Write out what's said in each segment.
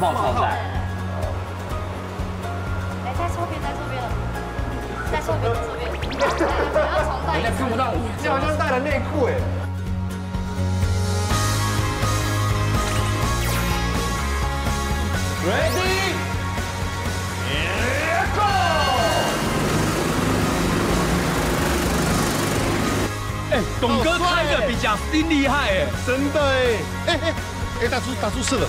帽超赞。来，在错边，在错边了，在错边，在错边，不要重戴一次。看不到我，这好像带了内裤哎。Ready, go！哎，董哥开的比贾斯汀厉害哎。真的哎，哎哎哎，大叔大叔是了。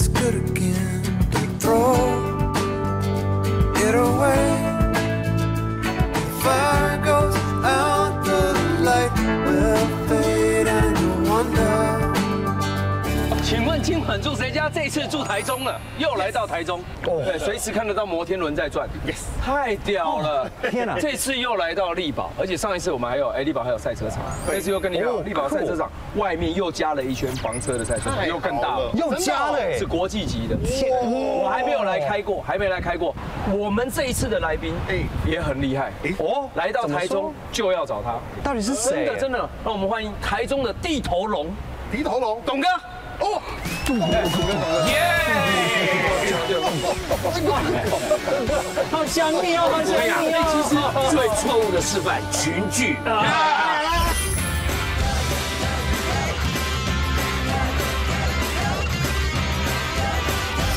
is good again. Throw 请问金款住谁家？这次住台中了，又来到台中，对，随时看得到摩天轮在转，yes，太屌了！天哪。这次又来到力宝，而且上一次我们还有哎，力宝还有赛车场，这次又跟你讲，力宝赛车场外面又加了一圈房车的赛车场，又更大了。又加了哎。是国际级的，我还没有来开过，还没来开过。我们这一次的来宾，哎，也很厉害，哦，来到台中就要找他，到底是谁？真的真的，让我们欢迎台中的地头龙。地头龙。董哥，哦，耶！好想你哦，好想你其实。最错误的示范，群聚。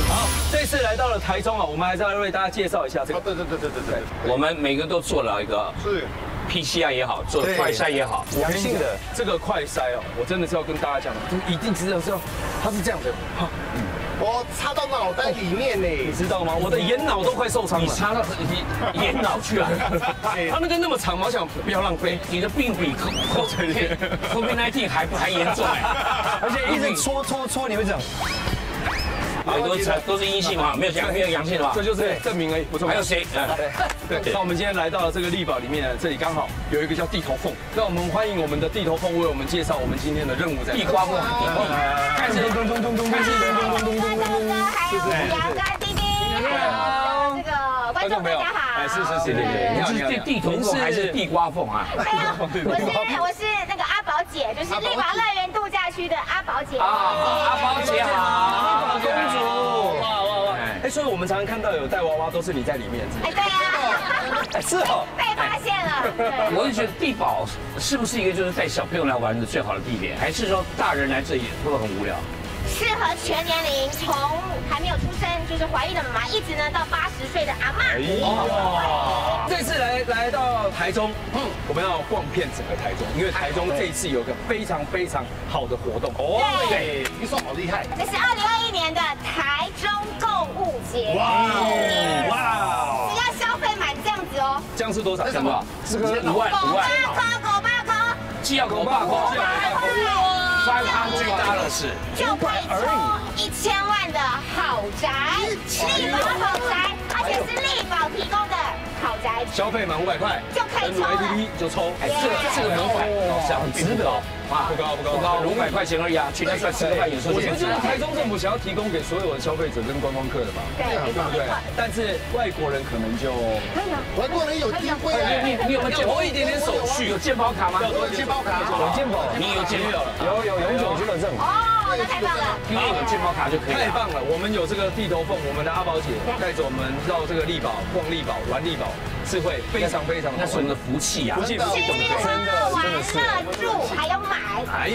好，这次来到了台中啊，我们还是要为大家介绍一下这个。对对对对对对，我们每个都做了一个是 PCR 也好，做了快筛也好，阳性的。这个快筛哦，我真的是要跟大家讲，就是一定知道是要，它是这样的，哈我插到脑袋里面呢。你知道吗？我的眼脑都快受伤了。你插到你眼脑去了，他那个那么长嘛，我想不要浪费。你的病比 COVID 19还还严重哎，而且一直搓搓搓，你会这样。好多是都是阴性嘛，没有阳没有阳性的吧这？就是证明而已，不错。还有谁？对对，那我们今天来到了这个力宝里面，这里刚好有一个叫地头凤，那我们欢迎我们的地头凤为我们介绍我们今天的任务。地瓜凤，地瓜，但是咚咚咚咚咚咚咚咚咚咚咚。还有杨跟丁丁，还有这个观众大家好。哎，是是是，对对，你是地地头凤还是地瓜凤啊？没有，我是我是那个姐，就是丽华乐园度假区的阿宝姐。啊，阿宝姐好，公主，哇哇哇！哎哎，所以我们常常看到有带娃娃都是你在里面，哎，对呀，哎，是哦。被发现了。我就觉得地堡是不是一个就是带小朋友来玩的最好的地点，还是说大人来这里会不会很无聊？适合全年龄，从还没有出生就是怀孕的妈妈，一直呢到八十岁的阿哎嬷。这次来来到台中，嗯，我们要逛遍整个台中，因为台中这一次有个非常非常好的活动。哦，对，你说好厉害。这是二零二一年的台中购物节。哇哇，只要消费满这样子哦，这样是多少？什么？这个五万五万，八颗狗八颗，既要狗爸狗，five hundred dollars。就可以抽一千万的豪宅，力宝豪宅，而且是力宝提供的豪宅，消费满五百块就可以登录抽了。APP 就抽，哎，这个这个门槛老师很值得啊，不高不高不高，五百块钱而已啊，去那算吃个饭有时候我觉得这是台中政府想要提供给所有的消费者跟观光客的吧，对，没错没对。。但是外国人可能就外国人有机会啊。你你有没有健多一点点手续有健保卡吗？有健保卡，有健保，你有健保有有。永久居留证。哦，那太棒了。因为有健保卡就可以了。太棒了！我们有这个地头凤，我们的阿宝姐带着我们绕这个力宝、逛力宝、玩力宝，智慧非常非常那是我们的福气啊福。气福吃气。喝玩乐住还要买，哎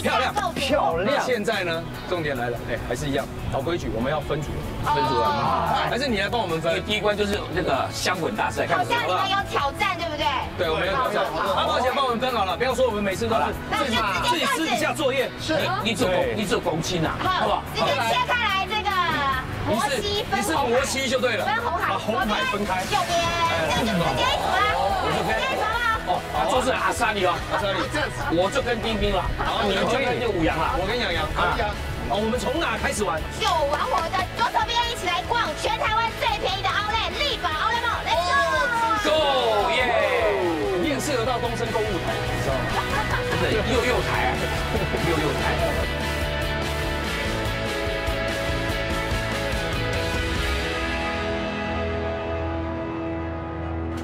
漂亮。漂亮现在呢，重点来了，哎，还是一样，老规矩，我们要分组，分组啊，还是你来帮我们分？第一关就是那个香吻大赛，好像你们有挑战，对不对？对，我们有挑战。阿宝姐帮我们分好了，不要说我们每次都是自己自己私底下作业。是你你只你只有公斤呐，好不好？直接切开来这个摩西你是分红，摩西就对了，分红海，把红海分开。右边，这样就直接数了，直接数了。哦，就是阿萨利哦，阿莎莉，我就跟冰冰了，然后你就跟那五羊了。我跟洋洋啊，哦，我们从哪开始玩？就玩我的左手边，一起来逛全台湾最便宜的 Outlet 力宝 Outlet Mall，Let's go！Go 耶！你很适合到东升购物台，你知道吗？对，右右台啊，幼幼台。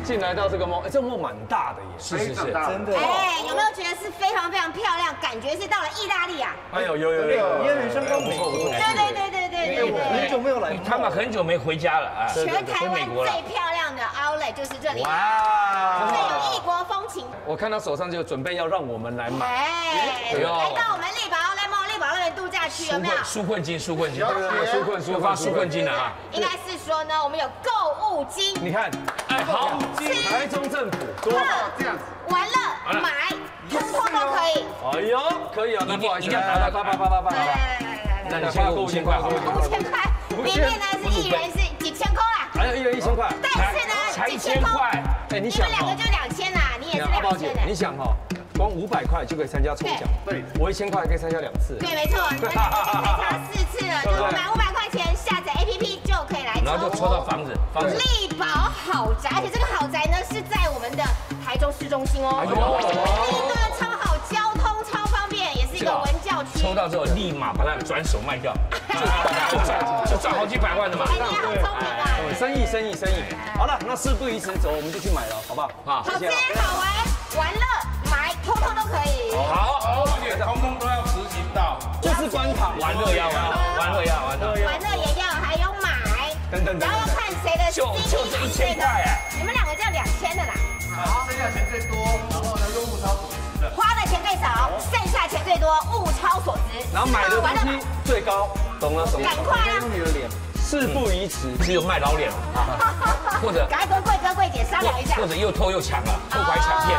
进来到这个梦，哎，这梦蛮大的耶。是是是，真的。哎，有没有觉得是非常非常漂亮？感觉是到了意大利啊！哎呦，有有有，椰人香膏美国，对对对对对对对。很久没有来。他们很久没回家了啊，全台湾最漂亮的 Outlet 就是这里，哇。最有异国风情。我看到手上就准备要让我们来买，哎，来到我们力宝 Outlet Mall 力宝乐园度假区有没有？纾困金，纾困金，纾困纾发纾困金的啊！应该是说呢，我们有购物金，你看，哎，好，台中政府。这样子、玩乐、买，通通都可以。哎呦，可以啊，那不好意思，一定要达到八八八八八八，来来来来来那你先给我五千块好了。五千块，里面呢是一人是几千块啦，还有一人一千块，但是呢才一几千千块，哎，你们两个就两千啦，你也是两千，的。你想哈，光五百块就可以参加抽奖，对，我一千块可以参加两次，对，没错，可以查四次了，就是满五百块钱下载 APP 就可以来抽。然后就抽到房子，房子。力宝豪宅，而且这个豪宅呢是在我们的台中市中心哦，文教区。抽到之后立马把它转手卖掉，就赚就赚好几百万的嘛。生意生意生意，好了，那事不宜迟，走，我们就去买了，好不好？好好吃好玩，玩乐买，通通都可以。好，而且通通都要实行到。就是关卡，玩乐要玩，玩乐要玩乐也要，还有买，等等等然后要看谁的就就这一千块哎，你们两个就要两千的啦。好，剩下钱最多，然后呢用物超。花的钱最少，剩下钱最多，物超所值。然后买的东西最高，懂了懂了赶。快啊！你的脸，事不宜迟，只有卖老脸啊，或者赶快跟贵哥贵姐商量一下或。者又偷又抢了，偷拐抢骗。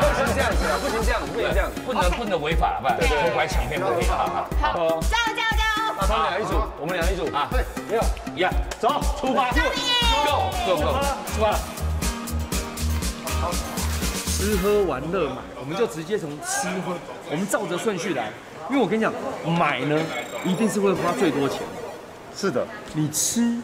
不行这样子啊，不行这样子，不行这样子。不能不能违法了，不然偷拐抢骗不可以。好好好，加油加油加油！那他们俩一组，我们俩一组啊，对，没有，一样，走，出发。，Go Go Go，出发了。吃喝玩乐买，我们就直接从吃喝，我们照着顺序来。因为我跟你讲，买呢一定是会花最多钱。是的，你吃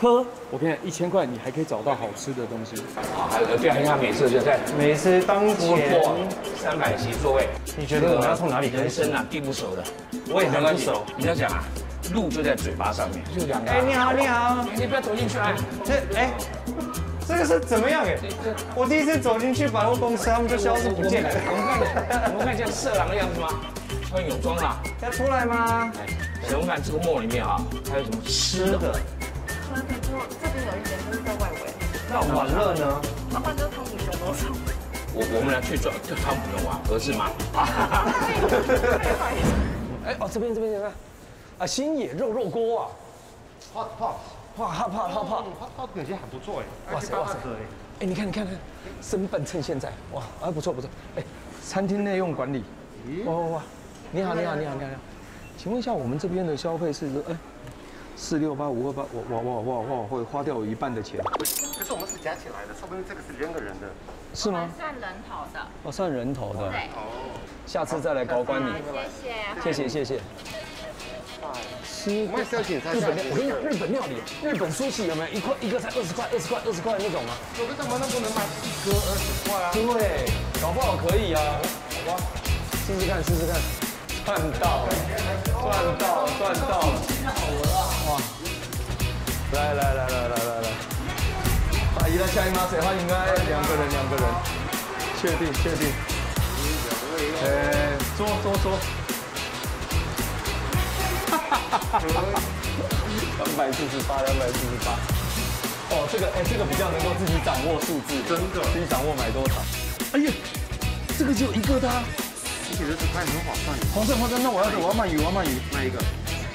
喝，我跟你讲，一千块你还可以找到好吃的东西。啊，还有对，还有它美食就在美食当波波三百席座位。你觉得我们要从哪里开始？人生啊，地不熟的，我也很不熟。你要讲啊，路就在嘴巴上面，就两个。哎，你好，你好，你不要走进去啊！这哎，这个是怎么样？哎，我第一次走进去百货公司，他们就消失不见了。我们看，我们看像色狼的样子吗？穿泳装啊！要出来吗？哎，我们看这个梦里面啊，还有什么吃的？这边有一点就是在外围，那玩乐呢？他们就汤姆熊多少？我我们俩去转就汤姆熊玩，合适吗？哎哦，这边这边这边，啊，新野肉肉锅啊，泡泡哇哈怕哈怕，泡泡感觉很不错哎。哇塞哇塞，哎，你看你看看，生笨趁现在，哇，啊不错不错，哎，餐厅内用管理，哇哇哇，你好你好你好你好，请问一下我们这边的消费是哎，四六八五二八，哇哇哇哇哇会花掉有一半的钱，可是我们是加起来的，说不定这个是两个人的。是吗？算人头的，哦，算人头的，对，下次再来高官你，谢谢。谢谢谢谢。吃我也是要检查日本料，我跟你讲，日本料理，日本苏喜有没有一块一个才二十块，二十块二十块那种啊？我为什么那不能买一个二十块啊？对，搞不好可以啊。好吧，试试看，试试看，赚到了，赚到了，赚到了，哇！来来来来来来来，阿姨来下一马水欢迎啊？两个人，两个人，确定确定。哎，坐坐坐。两百四十八，两百四十八。哦，这个哎，这个比较能够自己掌握数字，真的，自己掌握买多少。哎呀，这个只有一个的啊，而且二十块很划算。黄色黄色，那我要我要鳗鱼，我要鳗鱼，那一个？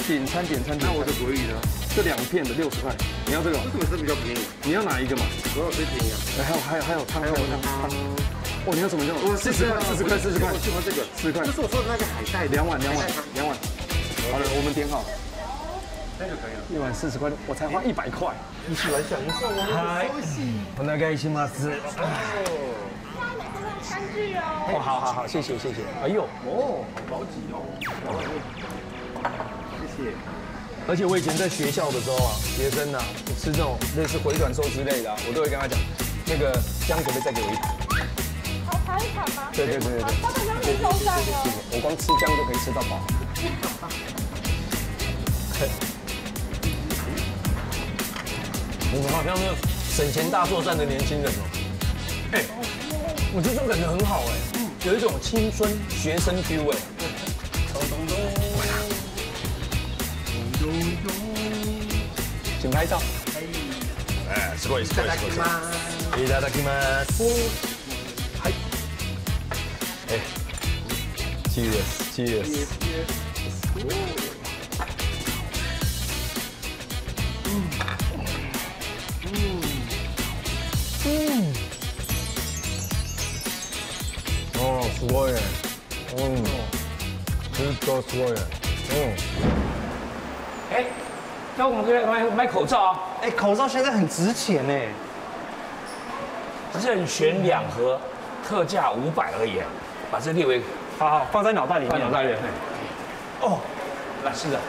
点餐点餐点餐。那我的国语呢？这两片的六十块，你要这个吗？为什么是比较便宜？你要哪一个嘛？多少最便宜啊？哎，还有还有还有汤，还有汤汤。哦，你要什么叫？我四十块，四十块，四十块我，喜欢这个。四十块就，是我说的那个海带的两碗两碗两碗。好了，我们点好，那就可以了。一碗四十块，我才花一百块。一起来享受啊！嗨，お願いします。餐具哦。哦，好好好，谢谢谢谢。哎呦，哦，好高级哦。谢谢。而且我以前在学校的时候啊，学生啊吃这种类似回转寿之类的、啊，我都会跟他讲，那个姜可不可以再给我一盘？好，排一盘吗？对对对对对，他们让你受伤了。我光吃姜就可以吃到饱。 你们好像没有 省钱大作战的年轻人哦。哎，我觉得这种感觉很好哎，有一种青春学生 feel 哎。请拍照。哎，すごいすごいすごい。いただきます。はい。哎，Cheers Cheers。哦， ずっとすごいね。嗯。哎，那我们可以买买口罩啊，哎，口罩现在很值钱呢。任选两盒，特价五百而已，把这列为好好放在脑袋里面。放脑袋里。哦，那是的，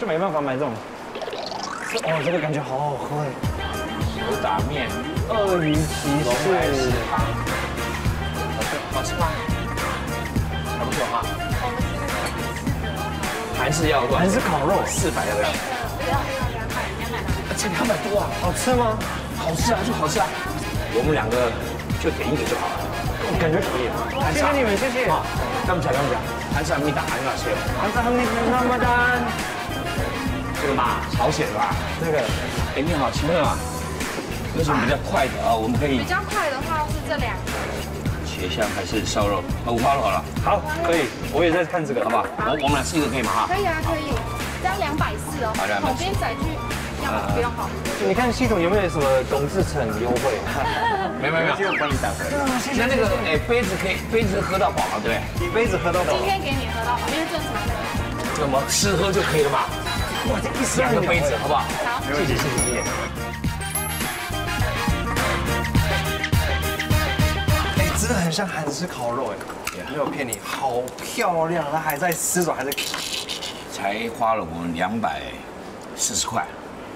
就没办法买这种。哦，这个感觉好好喝哎。手打面，鳄鱼骑龙来士食。堂，好吃吗？ 还是要，还是烤肉，四百要不要？不要，两百，两百。而且两百多啊，好吃吗？好吃啊，就好吃啊。我们两个就点一个就好了，感觉可以吗？谢谢你们，谢谢。干不起来，干不起来。韩式秘塔很好吃。韩式秘塔么么哒。这个嘛，朝鲜的吧？这个。哎，你好，请问啊，有什么比较快的啊？我们可以。比较快的话是这两个。茄香还是烧肉？啊，五花肉好了，好，可以。我也在看这个，好不好？我我们俩试一个可以吗？哈可。以啊，可以，这样两百四哦好240，统编载具要不要好？你看系统有没有什么董事层优惠？没有没有没有，我帮你打开。那那个哎杯子可以杯子喝到饱了，对不对？一杯子喝到饱今。天给你喝到饱，因为正常的。怎么吃喝就可以了嘛？哇，这一两个杯子，好不好？好，谢谢谢谢谢谢。真的很像韩式烤肉哎，没有骗你，好漂亮，它还在湿着，还在。才花了我们两百四十块，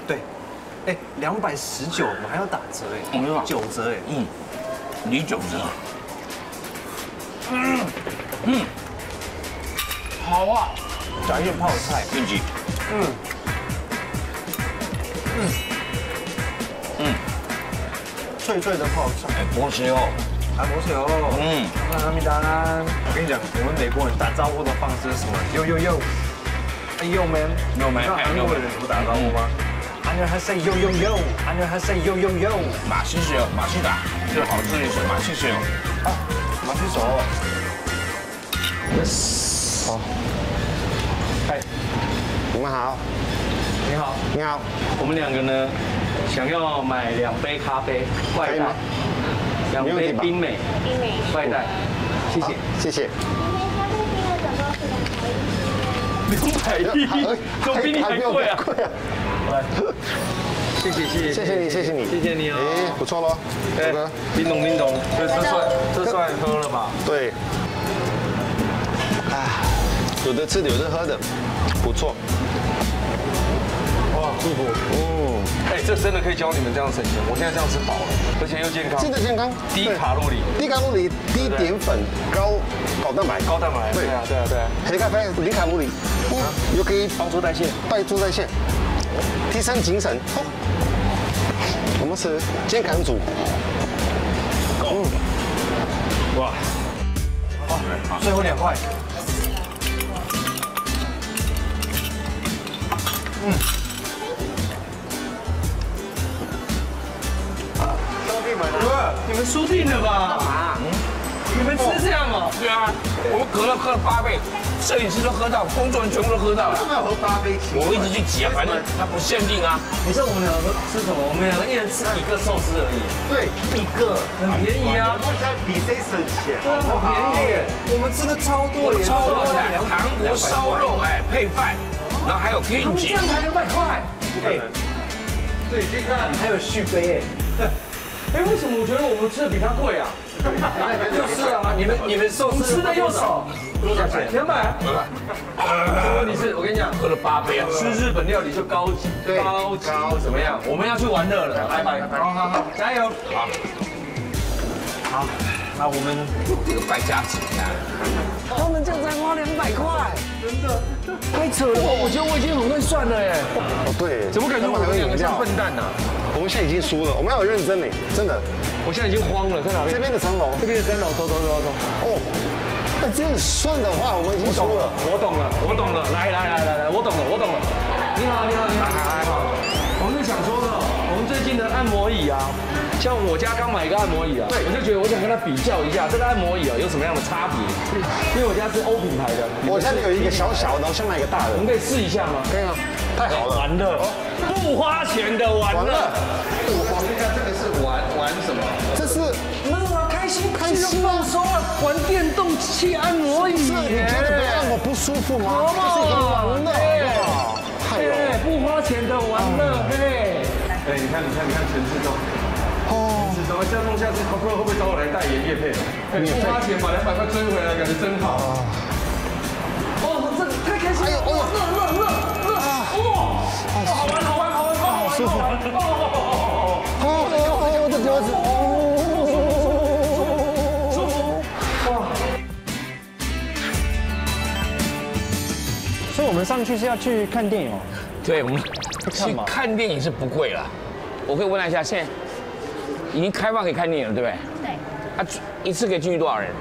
对，哎，两百十九，我们还要打折哎，没有啊。九折哎。嗯，你九折。嗯。嗯，好啊，加一点泡菜，运气。嗯。嗯。嗯，脆脆的泡菜，哎，波西哦，还不错哦。嗯，那哈密达啦，我跟你讲，我们美国人打招呼的方式是什么？呦呦呦，哎呦 man， Yo, man，你知道哎韩国人怎么打招呼吗？안녕하세요呦呦，안녕하세요呦呦，马西西哦，马西达，最好吃的是马西西哦。啊，马西手。好，嗨，你们好，你好，你好，我们两个呢，想要买两杯咖啡外带可以吗， 两杯冰美冰美。外带，谢谢。谢谢。两百一，怎么比你还贵啊？贵啊！来，谢谢谢谢谢谢你，谢谢你，谢谢你哦。哎，不错喽，哎这个，叮咚叮咚，这这算这算喝了吧？对。啊，有的吃的，有的喝的，不错。哇，舒服。嗯，哎，这真的可以教你们这样省钱。我现在这样吃饱了，而且又健康，真的健康，低卡路里，低卡路里、低淀粉、高高蛋白、高蛋白。对对啊，对啊，对啊。黑咖啡零卡路里，嗯，又可以帮助代谢。帮助代谢，提升精神。哦，我们是健康组。嗯，哇，好最后两块。你们输定了吧？你们吃这样哦？对啊，我们可乐喝了八杯，摄影师都喝到，工作人员全部都喝到了。要喝八杯起。我一直去挤啊，反正它不限定啊。你知道我们两个吃什么？我们两个一人吃一个寿司而已。对，一个很便宜啊，大家比谁省钱。对啊，好便宜。我们吃的超多耶，超多的的韩国烧肉，哎，配饭，然后还有 kimchi，这样才两百块。哎，对，这看还有续杯哎。哎，为什么我觉得我们吃的比他贵啊？就是啊，你们你们寿司吃的又少，多少钱？两百。问题是我跟你讲，喝了八杯啊。吃日本料理就高级，高级怎么样？我们要去玩乐了，拜拜。好好好，加油。好，好，那我们这个败家子啊！他们这样才花两百块，真的太扯了！我觉得我已经很会算了耶，哦，对，怎么感觉我们两个像笨蛋呢？我们现在已经输了，我们要有认真呢，真的。我现在已经慌了，在哪里？这边的层楼，这边的三楼，走走走走走。哦，那这样算的话，我们已经输了。我懂了，我懂了，来来来来来，我懂了，我懂了。你好，你好，你好，还好。我们是想说呢，我们最近的按摩椅啊，像我家刚买一个按摩椅啊，对我就觉得我想跟它比较一下，这个按摩椅啊有什么样的差别？因为我家是欧品牌的，我家里有一个小小的，我想买一个大的我。们可以试一下吗？可以啊？太好了，玩乐，不花钱的玩乐完了。，这是没有啊，开心开心放松啊，玩电动器按摩椅是你觉得被按摩不舒服吗？这是一个玩乐，哇，太有哎，不花钱的玩乐，嘿。哎，你看，你看，你看陈志忠，哦，志忠，这样弄下去，他不知道会不会找我来代言叶配？哎，不花钱把两百块追回来，感觉真好。哦，这太开心了！哦，热热热热！哦，好玩好玩好玩好玩！舒服。哦哦哦哦，我的脖子，所以我们上去是要去看电影哦。对，我们去看电影是不贵了。我可以问他一下，现在已经开放可以看电影了，对不对？对，啊，一次可以进去多少人？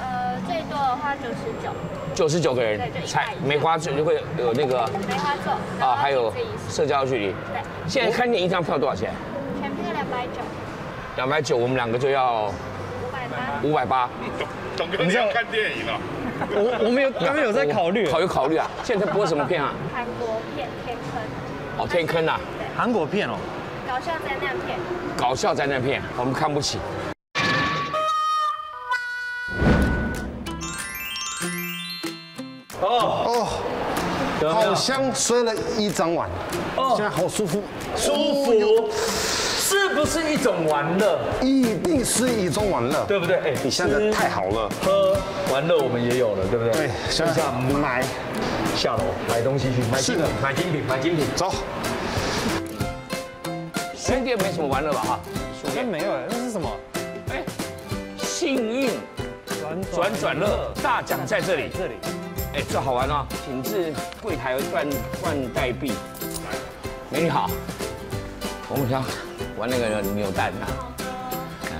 呃，最多的话九十九，九十九个人才梅花座就会有那个梅花座啊，还有社交距离。对，现在看电影一张票多少钱？全票两百九，两百九，我们两个就要五百八。五百八。董哥，你要看电影了？我我们有刚刚有在考虑，考虑考虑啊。现在播什么片啊？韩国片《天坑哦，天坑啊，韩国片哦。》搞笑灾难片，搞笑灾难片，我们看不起。哦。哦，好像睡了一整晚，现在好舒服，舒服，是不是一种玩乐？一定是一种玩乐，对不对？哎，你现在太好了，喝玩乐我们也有了，对不对？对，现在买下楼买东西去，买精品是的，买精品，买精品。走，书店没什么玩乐吧？哈，书店没有哎，那是什么？哎，幸运转转转乐大奖在这里。这里。哎，这好玩哦！请至柜台换换代币。美女好，我们想玩那个扭蛋啊，嗯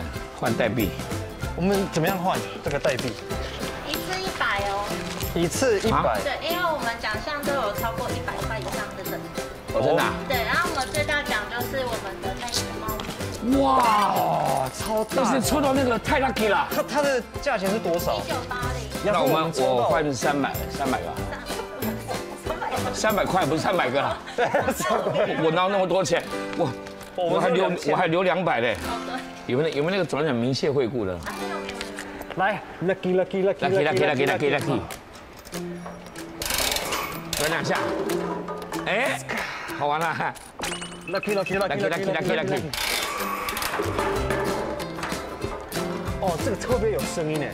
换代币。我们怎么样换这个代币？一次一百哦。一次一百。对，因为我们奖项都有超过一百块。哦，真的啊？对，然后我们最大奖就是我们的那只猫咪，哇，哦，超但是。抽到那个太 lucky 了。它它的价钱是多少？一九八零。那我们我换三百三百个，三百块不是三百个啊。我哪有那么多钱？我我还留我还留两百嘞。有没有有没有那个转转明谢惠顾的来，lucky lucky lucky？lucky lucky lucky lucky lucky。转两下，哎，好玩了哈 lucky lucky！lucky lucky lucky lucky。哦，这个特别有声音哎。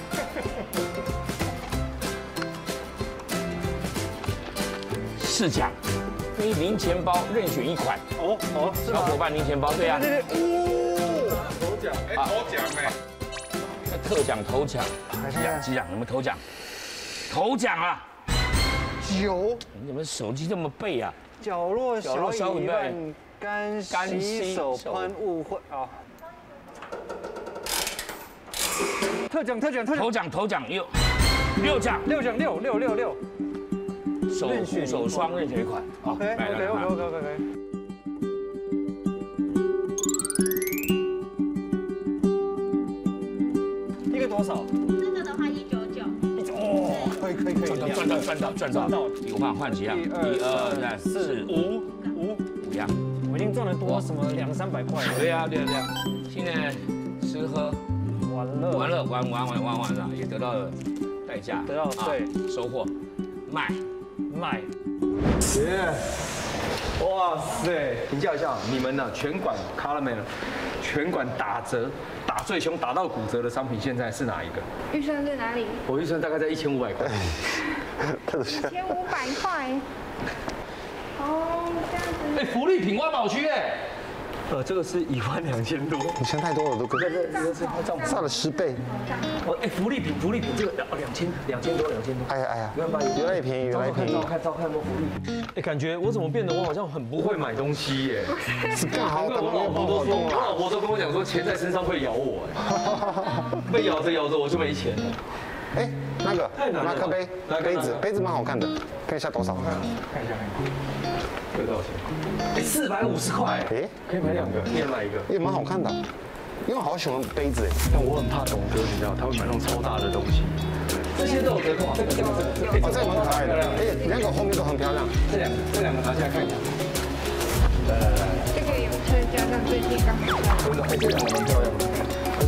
试奖，非零钱包任选一款，哦哦，是吗？小伙伴零钱包，对啊，对对对，哦，头奖，哎，头奖哎，特奖头奖，几奖几奖？有没有头奖？头奖啊！九，你怎么手机这么背啊？角落小尾小尾巴巴，干干洗洗手手喷雾会啊。特奖特奖特奖。头奖头奖六六奖，六奖六六六。六手护手霜任选一款，好，，OK 来 OK 来 OK 来 OK OK。一个多少？赚到赚到赚到赚到，有换换几样？一二三四五五，五样。我已经赚了多什么两三百块。对呀对呀对呀，现在吃喝玩乐玩乐玩玩玩玩玩了，也得到了代价，得到啊对收获，卖。卖，耶！哇塞！评价一下你们呢？全馆 Colorman 全馆打折，打最凶，打到骨折的商品，现在是哪一个？预算在哪里？我预算大概在一千五百块。一千五百块。哦，这样子。哎，福利品挖宝区哎，呃，这个是一万两千多，你钱太多了，都哥，这这这是这样差了十倍。哦，哎，福利品，福利品，这个两两千两千多，两千多。哎呀哎呀不要把，原来也便宜，原来也便宜照。看照看有没有福利。哎，感觉我怎么变得我好像很不会买东西耶？是干好的，因为我老婆都说，我老婆都跟我讲说，钱在身上会咬我，哎，被咬着咬着我就没钱了。哎，那个马克杯杯子，杯子蛮好看的，看一下多少？看一下，这个多少钱？哎，四百五十块，哎，可以买两个，一人买一个。也蛮好看的，因为我好喜欢杯子哎。但我很怕董哥，你知道，他会买那种超大的东西。这些都有折扣，这个这个这个，哦，这个蛮可爱的，哎，两个后面都很漂亮。这两个这两个拿下来看一下。这个有车加上最近刚好这两个蛮漂亮的。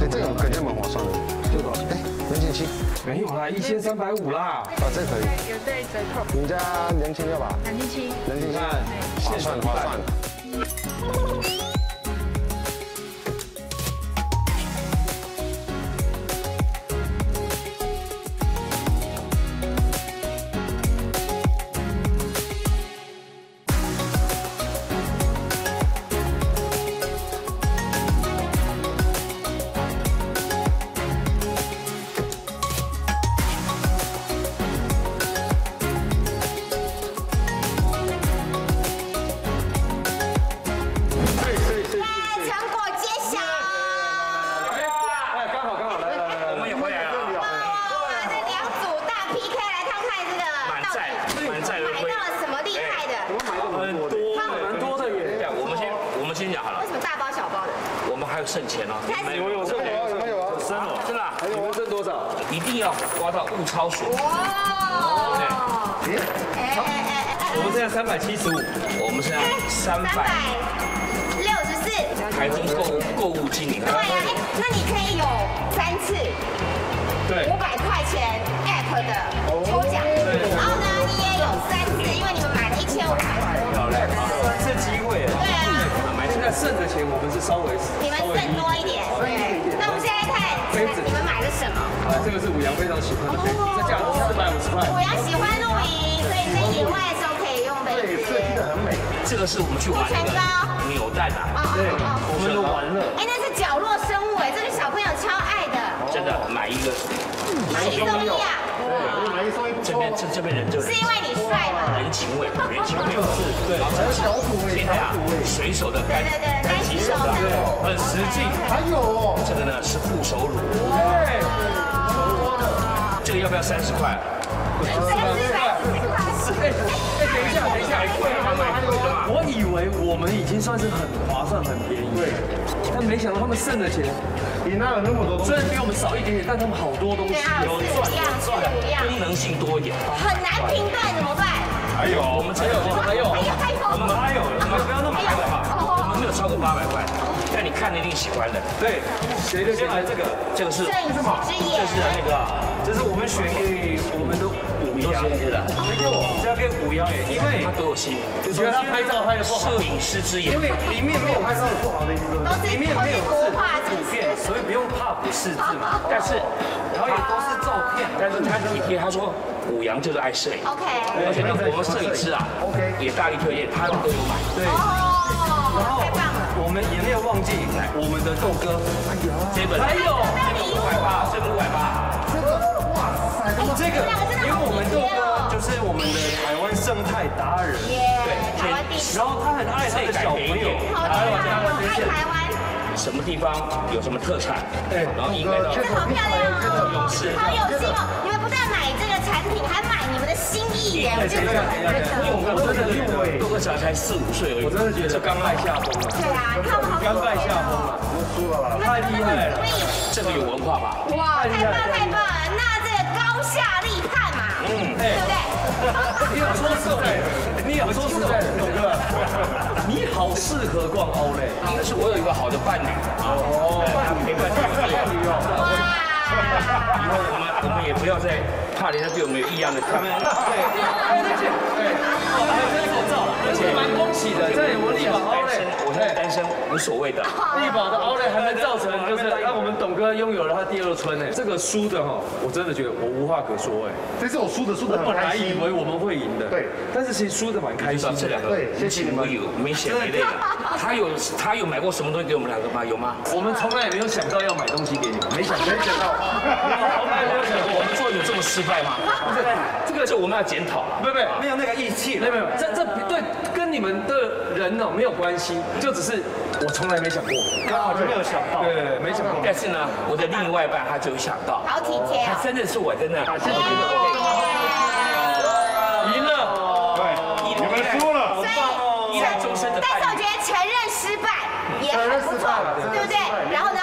对，这个感觉蛮划算的。这个多少钱？哎，零点七，没有啦，一千三百五啦。啊，这可以。有对折扣，你们家两千六吧？两千七。两千七，划算划算。物超所值。哇！哎哎哎哎哎，我们现在三百七十五，我们现在三三百百六十四。台中购物购物经理，对呀，哎，那你可以有三次对。五百块钱 app 的抽奖，然后呢，你也有三次，因为你们买了一千五百漂亮，三次机会。对啊，现在剩的钱我们是稍微你们剩多一点。对，那我们现在看你们买的什么？啊，这个是五羊非常喜欢的杯子，这价格四百五十块。五羊喜欢露营，所以在野外的时候可以用杯子。这个是我们去玩全的高扭蛋哦啊，哦哦我们都玩了。哎，那是角落生物哎，这个小朋友超爱的，真的买一个，买一送一啊！这边这这边人就是是因为你帅嘛？人情味，人情味是，对，然后这是小土味，啊，水手的干对对对干洗手的，很实际。还有哦，这个呢是护手乳，对这个要不要三十块？三十百四十块。哎，等一下，等一下，贵贵了吗？我以为我们已经算是很划算、很便宜，对，但没想到他们剩的钱你哪有那么多东西虽？然比我们少一点点，但他们好多东西有赚，有四五样，四五样，功能性多一点。很难评断怎么办？还有我们才有我们还有还有还有，我们还有，我们不要那么嗨的哈，我们没有超过八百块，但你看了一定喜欢的。对，谁的先来这个？这个是摄影师之眼这是那个这是我们选给我们的五羊，的，这要变五羊耶，因为他都有心，我觉得他拍照拍的不好，摄影师之眼因。为里面没有拍照不好的意思，里面没有字国画图片，所以不用怕不识字嘛。但是然后也都是照片，但是他体贴，他说五羊就是爱摄影，OK，而且呢，我们摄影师啊，OK，也大力推荐，他们都有买。对。然后哦，太棒了！我们也没有忘记我们的豆哥，这本还有五百八，这五百八，这个，因为我们豆哥就是我们的台湾生态达人，耶，台湾第一，然后他很爱他的小朋友，好还有厉害，我爱台湾，什么地方有什么特产，对然后应该到这好漂亮哦，勇士。好有心哦！你们不但买这个产品，还买你们的心意耶，我觉得因为我们真的觉得豆哥小才四五岁而已，我真的觉得甘拜下风了，对啊，看我们好甘拜下风了，太厉害了。这个有文化吧？哇，太棒太棒了！那这个高下立判嘛，嗯，对不对？你有说实在的，你有说实在的，董哥，你好适合逛 Olay。应该是我有一个好的伴侣啊，他陪伴你。哇，以后我们我们也不要再怕人家对我们有异样的看法。对，哎，对，对，哦，还有这口罩了，而且蛮恭喜的，这里我立马单身 Olay，，我现在单身，我无所谓的。力宝的 Outlet 还能造成，就是让我们董哥拥有了他第二春呢。这个输的哈，我真的觉得我无话可说哎。这次我输的输的我本来以为我们会赢的，对，但是其实输的蛮开心的。这两个对谢谢你们有明显没累的。他有他有买过什么东西给我们两个吗？有吗？我们从来也没有想到要买东西给你们，没想没想到，从来没有想过我们做有这么失败吗？不是，这个是我们要检讨了。不不，没有那个义气，没有没有，这这对跟你们的人哦没有关系，就只是我从来没想过，刚好就没有想到，对对对，没想过。但是呢，我的另外一半他就有想到，好体贴哦。他真的是我真的。赢了，对，你们输了。所以，终身的但是我。觉得承认失败也很不错，对不对？然后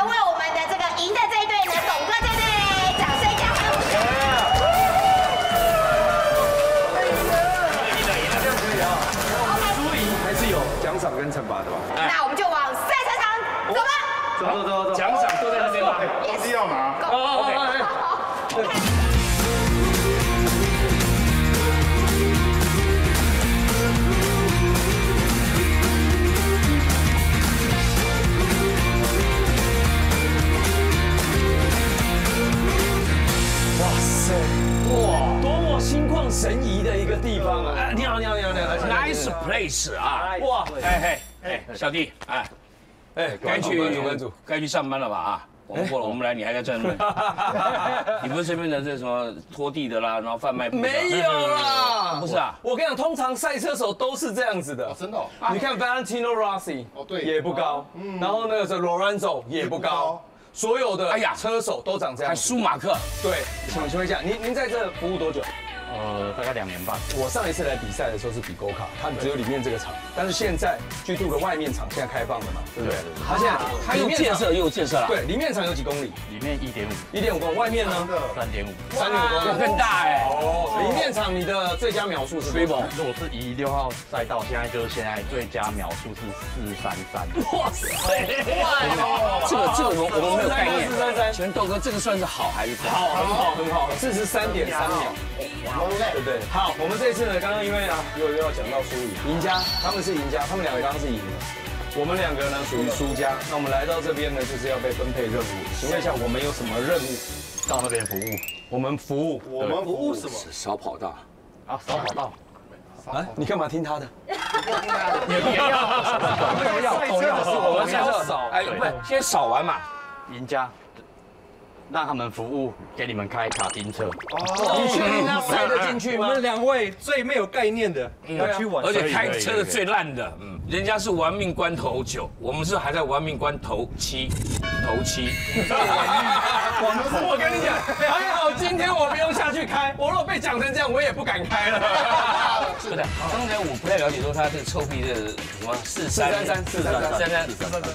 那我们就往赛车场走吧。走走走。走，奖赏都在那边吗？东西要拿。哦哦哦，哇塞，哇，多么心旷神怡的一个地方啊！哎，你好，你好，你好，你好 Nice place 啊！哇，嘿嘿，哎，小弟，哎，哎，该去关注。该去上班了吧？啊，我们过了，我们来，你还在这里。你不是这边的这什么拖地的啦，然后贩卖部没有啦，不是啊我跟你讲，通常赛车手都是这样子的。真的哦你看 Valentino Rossi，哦对也不高，嗯然后那个是 Lorenzo 也不高，所有的哎呀车手都长这样还。舒马克，对，请请问一下，您您在这服务多久？呃，大概两年半。我上一次来比赛的时候是比 Go 卡，它只有里面这个场，但是现在 G Two 的外面场现在开放了嘛，对不对？它现在它又建设又建设了，对，里面场有几公里？里面一点五，一点五公里，外面呢？三点五。三点五公里，更大哎。哦，里面场你的最佳秒数是多少？如果是以六号赛道，现在就是现在最佳秒数是四三三。哇塞！这个这个我我们没有概念。四三三，请问豆哥，这个算是好还是不好？好，很好，很好，四十三点三秒，对不对？好，我们这次呢，刚刚因为啊，又又要讲到输赢，赢家他们是赢家，他们两个刚刚是赢的，我们两个呢属于输家。那我们来到这边呢，就是要被分配任务。请问一下，我们有什么任务？到那边服务我们服务我们服务什么？少跑道。啊，扫跑道。啊？你干嘛听他的？也要都要都要，是我们现在要扫。哎，不是，先扫完嘛。赢家让他们服务，给你们开卡丁车。哦你确定他塞得进去吗？我们两位最没有概念的要去玩，而且开车的最烂的，嗯，人家是玩命关头九，我们是还在玩命关头七，头七。我跟你讲，还好今天我不用下去开，我如果被讲成这样，我也不敢开了。是的，刚才我不太了解说他这个臭屁的什么四三四三三四三三三三，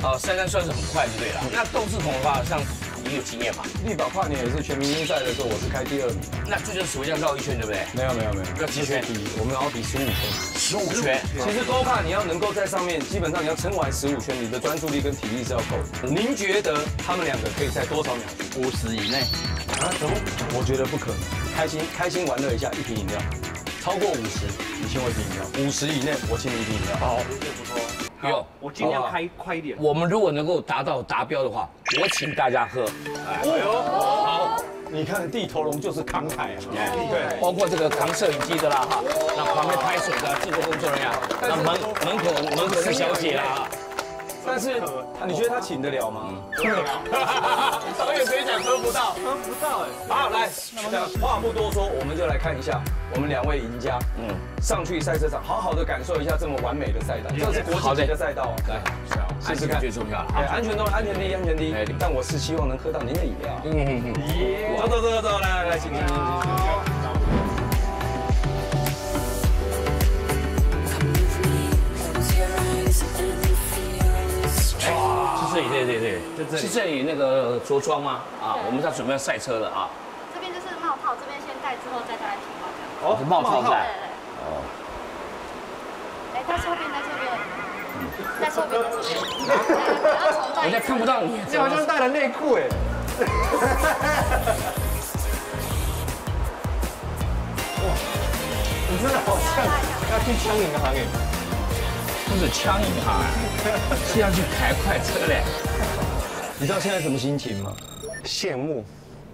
哦，三三算是很快就对了。那斗志孔的话，像你有经验嘛？力宝跨年也是全明星赛的时候，我是开第二名。那这就是所谓叫绕一圈，对不对？没有没有没有，要几圈比我们要比十五圈。十五圈。其实 Go 卡你要能够在上面，基本上你要撑完十五圈，你的专注力跟体力是要够的。您觉得他们两个可以在多少秒？五十以内。啊？怎么？我觉得不可能。开心开心玩乐一下，一瓶饮料，超过五十，你请我一瓶饮料。五十以内，我请你一瓶饮料。好，有，我尽量开快一点。我们如果能够达到达标的话，我请大家喝。哎呦，好，你看地头龙就是慷慨啊。对，包括这个扛摄影机的啦哈，那旁边拍水的制作工作人员，那门门口门口的小姐啦。但是，啊你觉得他请得了吗？喝得了。导演谁讲喝不到？喝不到哎。好，来，那话不多说，我们就来看一下我们两位赢家，嗯，上去赛车场，好好的感受一下这么完美的赛道，这是国际级的赛道。来，试试看，最重要了。对，安全都安全第一，安全第一。但我是希望能喝到您的饮料。嗯嗯嗯。走走走走走，来来来，请请请请。是这里，对对对，是这里那个着装吗？啊，我们在准备要赛车了啊。这边就是帽套，这边先戴，之后再戴皮帽。哦，帽套在。哦。哎，在侧边，在侧边，在侧边，在侧边。人家看不到你，你好像带了内裤哎。哇，你真的好像要去枪银行哎。不是枪银行啊，是要去开快车嘞。你知道现在什么心情吗？羡慕，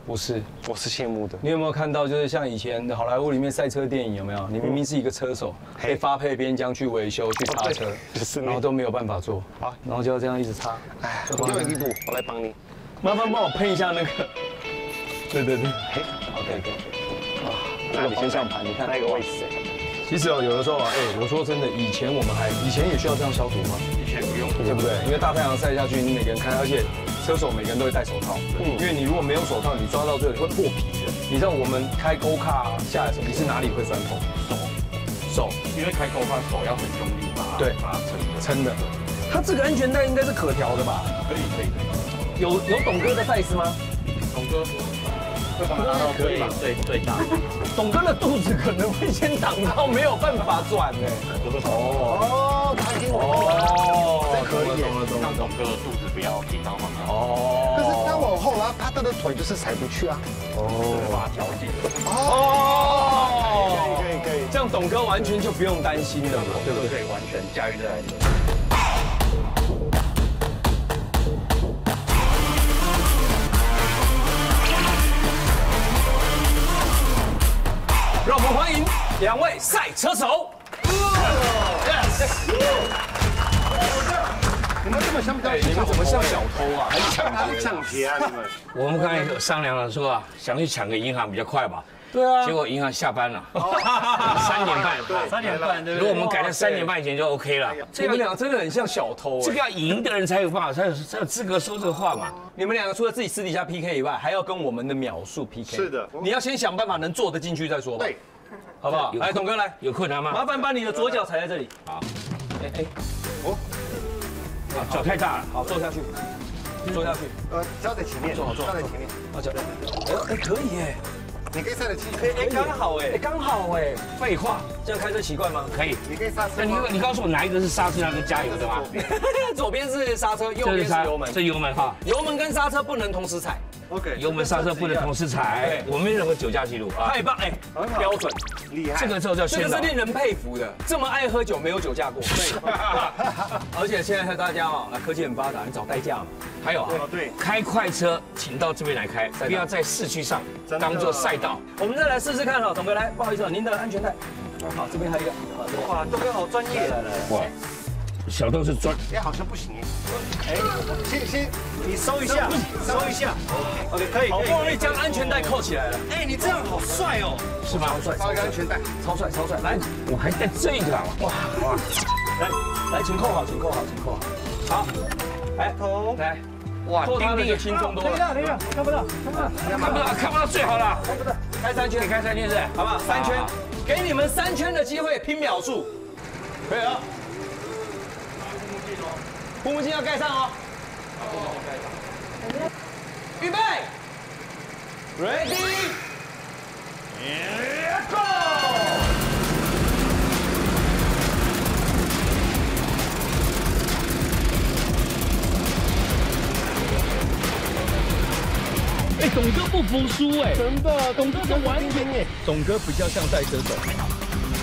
不是，我是羡慕的。你有没有看到，就是像以前好莱坞里面赛车电影有没有？你明明是一个车手，被发配边疆去维修、去擦车，然后都没有办法做，好然后就要这样一直擦。哎，我给我一步，我来帮你。麻烦帮我喷一下那个。对对对，嘿，OK OK。那你先上盘，你看那个位置。其实哦，有的时候啊，哎，我说真的，以前我们还以前也需要这样消毒吗？以前不用。对不对？因为大太阳晒下去，你每个人看，而且车手每个人都会戴手套，嗯因为你如果没有手套，你抓到这里会破皮的。你知道我们开沟卡下来的时候，你是哪里会酸痛？手，手因为开沟卡手要很用力把它对把它撑着。撑的。它这个安全带应该是可调的吧？可以可以可以。有有董哥的 size 吗？董哥拿到最最最大。董哥的肚子可能会先挡到，没有办法转呢。哦哦，他已经哦，这可以耶。让董哥的肚子。不要提高嘛。哦，可是他往后，然后他的腿就是踩不去啊。把它调紧。哦，可以可以可以。这样董哥完全就不用担心了嘛，对不对？对，完全驾驭这台车。欢迎两位赛车手。你们这么像不像？你们怎么像小偷啊？还抢哪里抢劫啊？你们？我们刚才有商量了说啊，想去抢个银行比较快吧。对啊结果银行下班了，三点半。三点半？如果我们改成三点半以前就 OK 了。你们两个真的很像小偷。这个要赢的人才有办法，才有才有资格说这个话嘛。你们两个除了自己私底下 PK 以外，还要跟我们的秒数 PK。是的你要先想办法能坐得进去再说吧。对，好不好？来，董哥来，有困难吗？麻烦把你的左脚踩在这里。好，哎哎，哦脚太大了。好，坐下去，坐下去。呃，交在前面，坐好坐好交在前面。好脚，哎哎，可以耶，你可以刹得起，哎刚好哎，刚好哎。废话，这样开车奇怪吗？可以。你可以刹车那你？你告诉我哪一个是刹车，哪个是加油的吗？左边是刹车，右边是油门。这油门哈，油门跟刹车不能同时踩。OK，油门刹车不能同时踩。我没有任何酒驾记录啊。太棒哎，标准，厉害。这个时候叫这宣导。个是令人佩服的。这么爱喝酒，没有酒驾过。而且现在大家啊，科技很发达，你找代驾嘛。还有啊，对，开快车请到这边来开，不要在市区上当做赛道。我们再来试试看哈，董哥来，不好意思，您的安全带。好，这边还有一个。哇，董哥好专业。来来来，哇，小豆是专哎，好像不行哎。哎，先先，你收一下，收一下。OK，可以。好不容易将安全带扣起来了，哎，你这样好帅哦。是吗？稍微安全带。超帅超帅。来我还带这个啊！哇哇，来来，请扣好，请扣好，请扣好。好，来头。来，哇，扣他的就丁轻松多了。等一下，等一下，看不到，看不到。丁看不到看不到最好了，开三圈可以，开三圈是？好不好？三圈，给你们三圈的机会拼秒数，可以了。护目镜要盖上哦。预备，Ready，Go！哎，董哥不服输哎，真的，董哥是完全哎，董哥比较像赛车手。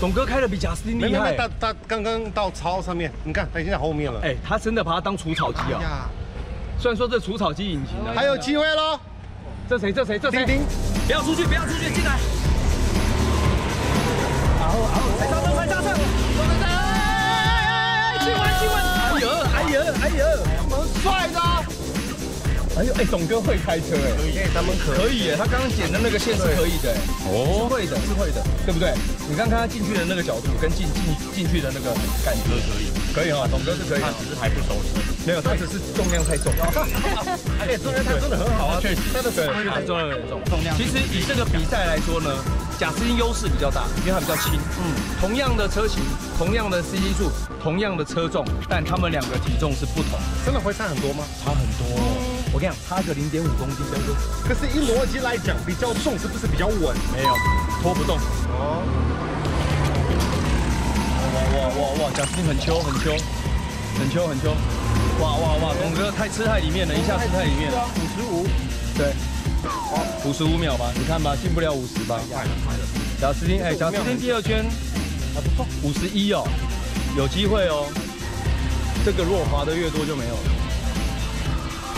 董哥开的比贾斯汀厉害，。他他刚刚到槽上面，你看他已经在后面了。哎，他真的把它当除草机啊！虽然说这除草机引擎啊，还有机会喽！这谁？这谁？这谁？丁丁，不要出去！不要出去！进来！好好，踩刹车！踩刹车！哎，亲吻亲吻！哎呦哎呦哎呦！蛮帅的。哎呦，哎，董哥会开车哎，可以他们可以。耶，他刚刚剪的那个线是可以的，哦，是会的，是会的，对不对？你看看他进去的那个角度跟进进进去的那个感觉。可以，可以。哈，董哥是可以，他只是还不熟悉，没有，他只是重量太重。哎，重量他真的很好啊，确实，他的对，重量很重，重量。其实以这个比赛来说呢，贾斯汀优势比较大，因为它比较轻。嗯，同样的车型，同样的 CC 数，同样的车重，但他们两个体重是不同，真的会差很多吗？差很多。我跟你讲，差个零点五公斤对不多。可是以逻辑来讲，比较重是不是比较稳？没有，拖不动。哦。哇哇哇哇！贾斯汀很秋很秋，很秋很秋。哇哇哇！董哥太吃太里面了，一下吃太里面了。五十五。对。五十五秒吧，你看吧，进不了五十吧。快了快了。贾斯汀，哎，贾斯汀第二圈还不错，五十一哦，有机会哦。这个如果滑的越多就没有了。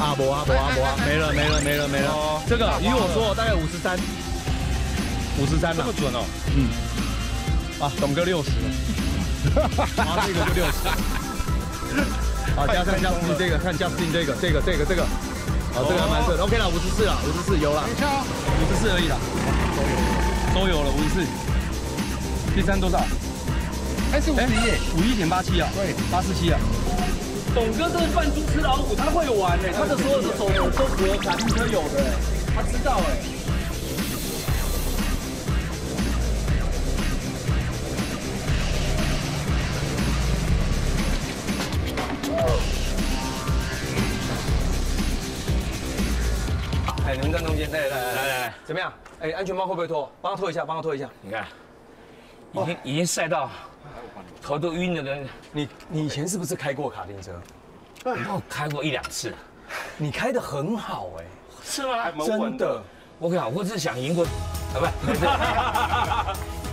阿伯阿伯阿伯，没了没了没了没了。这个以我说大概五十三，五十三了。这么准哦。嗯。啊，董哥六十。啊这个就六十。啊，加上加斯汀这个，看加斯汀这个这个这个这个。好，这个还蛮准。OK 了，五十四了，五十四有了。五十四而已了。都有了五十四，第三多少？还是五十一，五一点八七啊，对，八四七啊。董哥这是扮猪吃老虎，他会玩哎，他的所有的手都符合卡丁车有的，他知道哎。哎，你们站中间，来来来来来，怎么样？哎，安全帽会不会脱？帮他脱一下，帮他脱一下。你看，已经已经晒到头都晕了的。你你以前是不是开过卡丁车？我开过一两次。你开的很好哎，是吗？真的。我靠，我只是想赢过，啊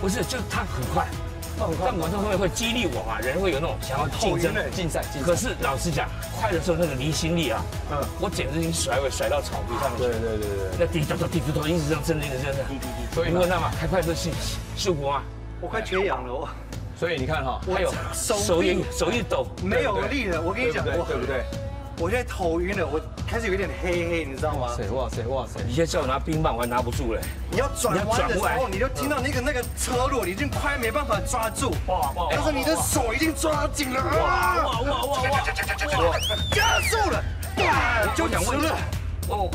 不，不是，就他很快。但我这后面会激励我嘛，人会有那种想要竞争、竞赛。可是老实讲，快的时候那个离心力啊，嗯，我简直已经甩尾甩到草地上面。对对对对。那滴咚咚滴咚咚一直这样震，一直这样。所以你问他嘛，开快车幸幸福吗？我快缺氧了我。所以你看哈，还有手一手一抖，没有力了。我跟你讲，对不对？我现在头晕了，我开始有点黑黑，你知道吗？哇塞哇塞哇塞！你现在叫我拿冰棒，我还拿不住嘞。你要转弯的时候，你就听到那个那个车路，你已经快没办法抓住。哇哇！但是你的手已经抓紧了。哇哇哇哇哇！加速了。哇！就想问了。哦，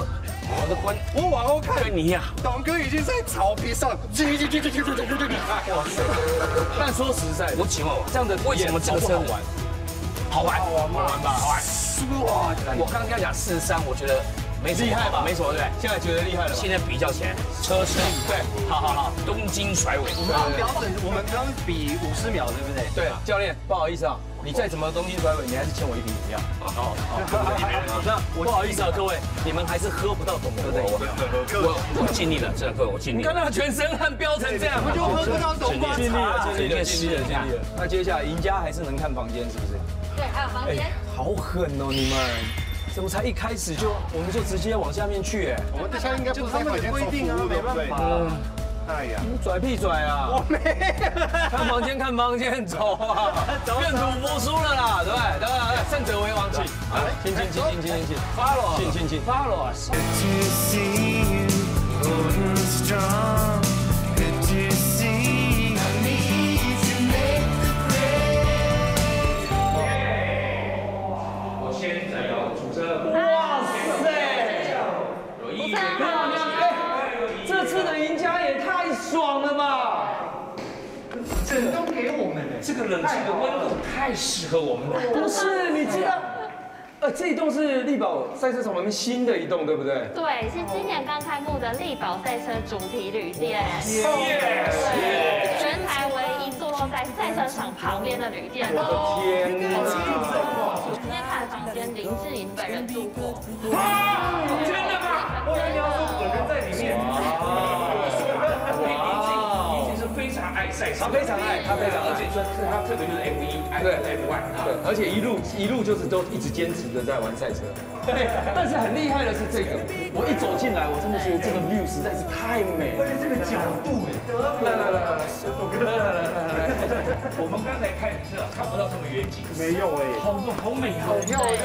我的关，我往后看，跟你一样。董哥已经在草皮上。哇塞！但说实在，我请问，这样的为什么这个车玩？好玩，好玩吗？好玩吧，好玩。哇！我刚刚讲四十三，我觉得没厉害吧？没错，对不对？现在觉得厉害了。现在比较起来，车身对，好好好，东京甩尾。我们标准，我们刚比五十秒，对不对？对，教练，不好意思啊，你再怎么东京甩尾，你还是欠我一瓶饮料。哦，那不好意思啊，各位，你们还是喝不到董哥的饮料。我我尽力了，真的各位，我尽力。你看他全身汗飙成这样，我就喝不到董哥。尽力了，尽力了，尽力了，尽力了。那接下来赢家还是能看房间，是不是？对，还有房间。好狠哦，你们！怎么才一开始就我们就直接往下面去？哎，我们这下应该不是他们的规定啊，没办法。哎呀，你拽屁拽啊！我没看房间，看房间，走啊！愿赌服输了啦，对不对？对对，胜者为王，请，请请请请请请，follow，请请请，follow。这个冷气的温度太适合我们了。不是，你知道，呃，这一栋是力宝赛车场旁边新的一栋，对不对？对，是今年刚开幕的力宝赛车主题旅店。耶！全台唯一坐落在赛车场旁边的旅店。我的天哪！今天看房间，林志颖本人住过。啊！真的吗？我要他非常爱，他非常，而且说是他特别就是 F 一，对 F one，对，而且一路一路就是都一直坚持的在玩赛车。对，但是很厉害的是这个，我一走进来，我真的觉得这个 view 实在是太美，而且这个角度，哎，来来来来来，来来来来来。我们刚才看是看不到这么远景，没有哎，好多好美啊！对，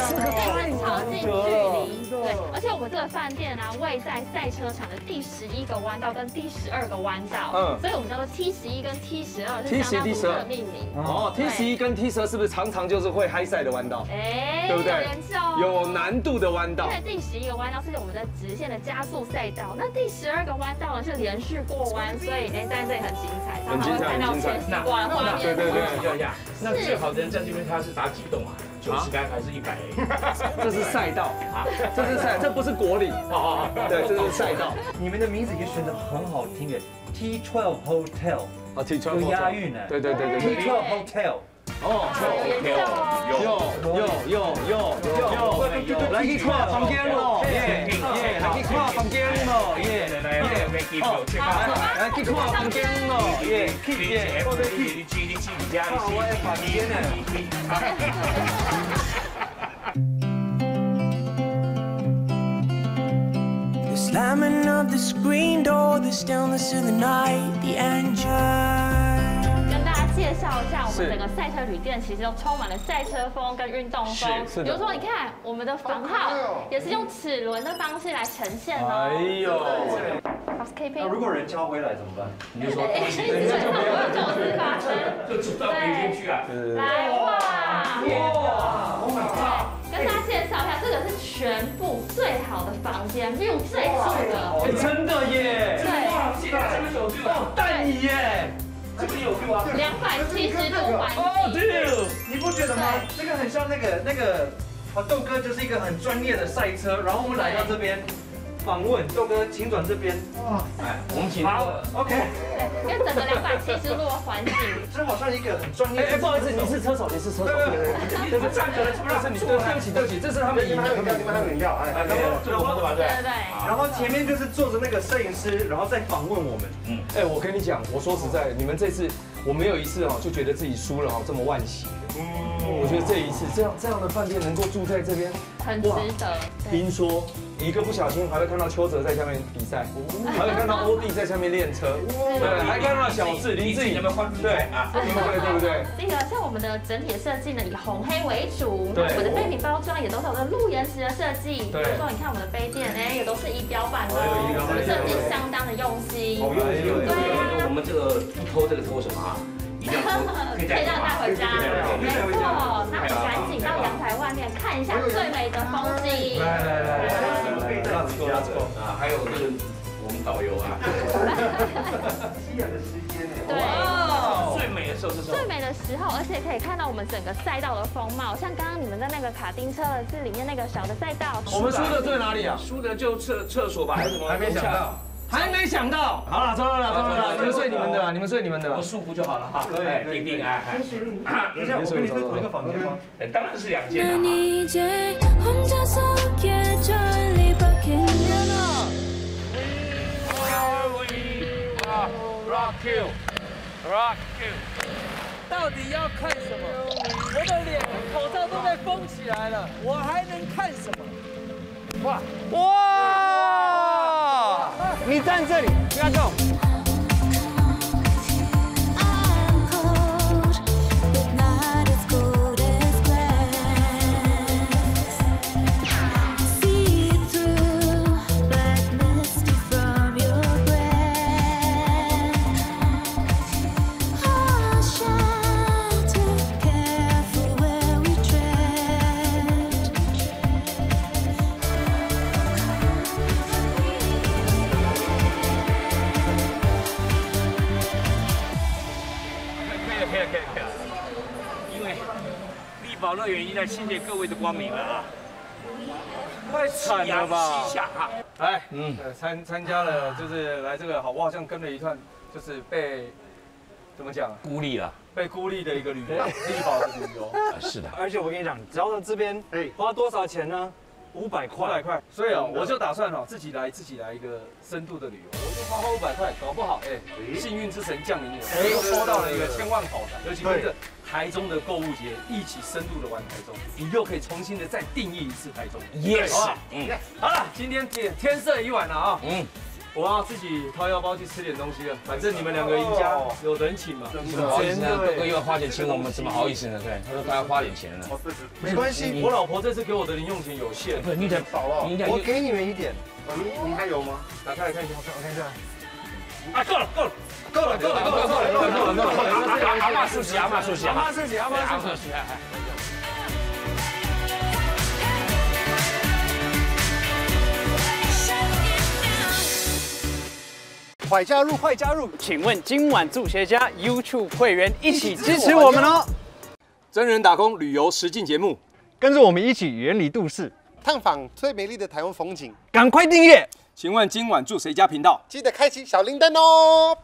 超近距离。对，而且我们这个饭店啊，位在赛车场的第十一个弯道跟第十二个弯道，嗯，所以我们叫做 T 十一跟 T 十二是 T 十 T 十二命名。哦，T 十一跟 T 十二是不是常常就是会嗨赛的弯道？哎，对不对有难度的弯道因。为第十一个弯道是我们的直线的加速赛道，那第十二个弯道呢是连续过弯，所以哎，在这里很精彩，很精彩看到很精彩全西瓜的画面。对对对请教一下，那最好的人在这边他是打几栋啊？九十杆还是一百？这是赛道啊，这是赛，这不是国礼。哦，对，这是赛道。你们的名字也选的很好听的，T12 Hotel，押韵呢。对对对对对。T12 Hotel，哦，有有有有有，来去看房间咯，耶耶，来去看房间咯，耶耶，哦，来去看房间咯，耶耶，或者你去。你去你家里我的房间呢？Slamming of the screen door, the stillness of the night, the engine. 跟大家介绍一下，我们整个赛车旅店其实都充满了赛车风跟运动风。是是的比如说，你看我们的房号也是用齿轮的方式来呈现哦。哎呦，housekeeping 那如果人敲回来怎么办？你就说 哎基本上不会有这种事发生。就主动飞进去啊！来的房间，view 最好的。哎，真的耶，对，这个这个有 view 啊，蛋椅耶，这个有 view 啊。两百七十度环哦，境。对，你不觉得吗？这个很像那个那个，啊，豆哥就是一个很专业的赛车，然后我们来到这边访问豆哥，请转这边。哇，哎，我们请好，OK，因为整个两百七十度的环境，这好像一个很专业。哎哎，不好意思，你是车手，你是车手，这是站着的，是不不是你，对对不起对不起，这是他们赢的，他们赢的。哎，然后这个我们的吧？对。对对对。然后前面就是坐着那个摄影师，然后再访问我们。嗯哎，我跟你讲，我说实在，你们这次我没有一次哦，就觉得自己输了哦，这么惋惜。嗯，我觉得这一次这样这样的饭店能够住在这边，很值得。对听说一个不小心还会看到邱泽在下面比赛，还会看到欧弟在下面练车，对，还看到小智林志颖。有没有欢呼对啊？对对不对？这个像我们的整体的设计呢，以红黑为主，对。那我们的备品包装也都是我的路岩石的设计。比对如说，你看我们的杯垫，哎，也都是仪表板的设计相当的用心。好用心，对啊。我们这个不偷这个偷什么啊？可以让带回家，没错。那我们赶紧到阳台外面看一下最美的风景。来来来来来，让你加走。啊，还有这个我们导游啊，对。最美的时候是什么最？美的时候，而且可以看到我们整个赛道的风貌，像刚刚你们在那个卡丁车的是里面那个小的赛道。我们输的在哪里啊？输的就厕厕所吧，还是什么？还没想到，还没想到。好了走了走了你们睡你们的你们睡你们的我舒服就好了哈。对以可以可以可以我跟你睡同一个房间吗？当然是两间了 weworkyou 到底要看什么？我的脸口罩都被封起来了我还能看什么？哇哇！你站这里，不要动。原因呢谢谢各位的光临了啊！太惨了吧！来，嗯，参参加了，就是来这个好，我好像跟了一段，就是被怎么讲，孤立了。被孤立的一个旅游，低保的旅游，是的。而且我跟你讲，只要到这边，哎，花多少钱呢？五百块五百块。所以哦，我就打算哦，自己来自己来一个深度的旅游，我就花花五百块，搞不好哎，幸运之神降临，我又抽到了一个千万跑团，尤其是台中的购物节一起深度的玩台中，你又可以重新的再定义一次台中 Yes？嗯好了，今天天天色已晚了啊，嗯，我要自己掏腰包去吃点东西了。反正你们两个赢家有人请嘛。不好意思呢，哥哥又要花钱请我们，怎么好意思呢？对，他说他要花点钱了。没关系，我老婆这次给我的零用钱有限。不，你得少了我给你们一点。你你还有吗？打开来看一下，我看一下。啊，够了，够了，够了，够了，够了，够了，够了，够了，够了。阿妈竖起，阿妈竖起，阿妈竖起，阿妈竖起。快加入，快加入！请问今晚助学家 YouTube 会员一起支持我们哦。真人打工旅游实境节目，跟着我们一起远离都市，探访最美丽的台湾风景。赶快订阅！请问今晚住谁家频道？记得开启小铃铛哦。